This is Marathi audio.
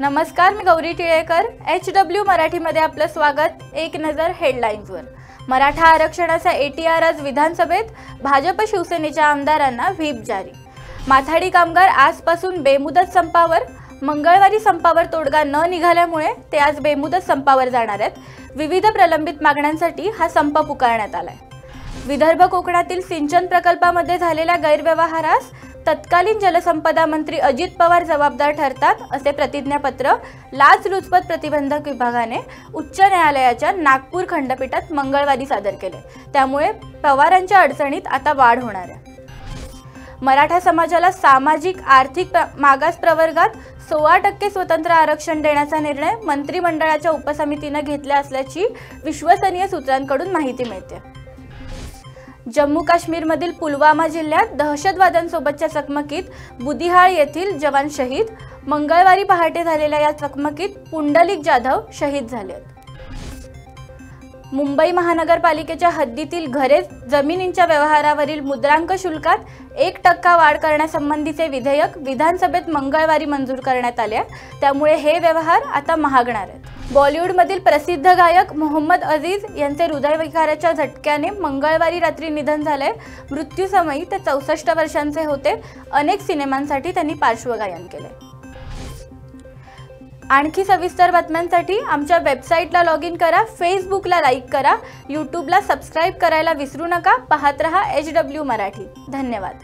नमस्कार मी गौरी टिळेकर. एच डब्ल्यू मराठीमध्ये आपलं स्वागत. एक नजर हेडलाईन्सवर मराठा आरक्षणाचा ए टी आर आज विधानसभेत भाजप शिवसेनेच्या आमदारांना व्हीप जारी. माथाडी कामगार आजपासून बेमुदत संपावर मंगळवारी संपावर तोडगा न निघाल्यामुळे ते आज बेमुदत संपावर जाणार आहेत. विविध प्रलंबित मागण्यांसाठी हा संप पुकारण्यात आलाय. विदर्भ कोकणातील सिंचन प्रकल्पामध्ये झालेल्या गैरव्यवहारास तत्कालीन जलसंपदा मंत्री अजित पवार जबाबदार ठरतात असे प्रतिज्ञापत्र लाचलुचपत प्रतिबंधक विभागाने उच्च न्यायालयाच्या नागपूर खंडपीठात मंगळवारी सादर केले. त्यामुळे पवारांच्या अडचणीत आता वाढ होणार आहे. मराठा समाजाला सामाजिक आर्थिक प्र- मागास प्रवर्गात सोळा टक्के स्वतंत्र आरक्षण देण्याचा निर्णय मंत्रिमंडळाच्या उपसमितीनं घेतला असल्याची विश्वसनीय सूत्रांकडून माहिती मिळते. जम्मू काश्मीरमधील पुलवामा जिल्ह्यात दहशतवाद्यांसोबतच्या चकमकीत बुदिहाळ येथील जवान शहीद मंगळवारी पहाटे झालेल्या या चकमकीत पुंडलिक जाधव शहीद झाले मुंबई महानगरपालिकेच्या हद्दीतील घरे जमिनींच्या व्यवहारावरील मुद्रांक शुल्कात एक टक्का वाढ करण्यासंबंधीचे विधेयक विधानसभेत मंगळवारी मंजूर करण्यात आले त्यामुळे हे व्यवहार आता महागणार आहेत. बॉलिवूडमधील प्रसिद्ध गायक मोहम्मद अजीज यांचे हृदयविकाराच्या झटक्याने मंगळवारी रात्री निधन झाले मृत्यूसमयी ते चौसष्ट वर्षांचे होते. अनेक सिनेमांसाठी त्यांनी पार्श्वगायन केले आणखी सविस्तर बातम्यांसाठी आमच्या वेबसाईटला लॉग इन करा फेसबुकला लाईक करा यूट्यूबला सबस्क्राईब करायला विसरू नका. पाहत रहा एच डब्ल्यू मराठी. धन्यवाद.